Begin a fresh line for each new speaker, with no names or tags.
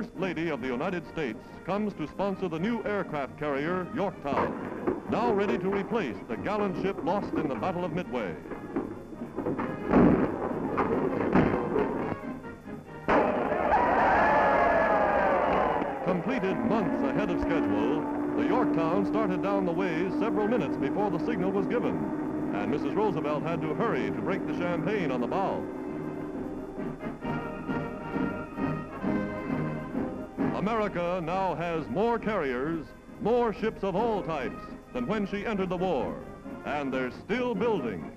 First Lady of the United States comes to sponsor the new aircraft carrier, Yorktown, now ready to replace the gallant ship lost in the Battle of Midway. Completed months ahead of schedule, the Yorktown started down the ways several minutes before the signal was given, and Mrs. Roosevelt had to hurry to break the champagne on the bow. America now has more carriers, more ships of all types than when she entered the war, and they're still building.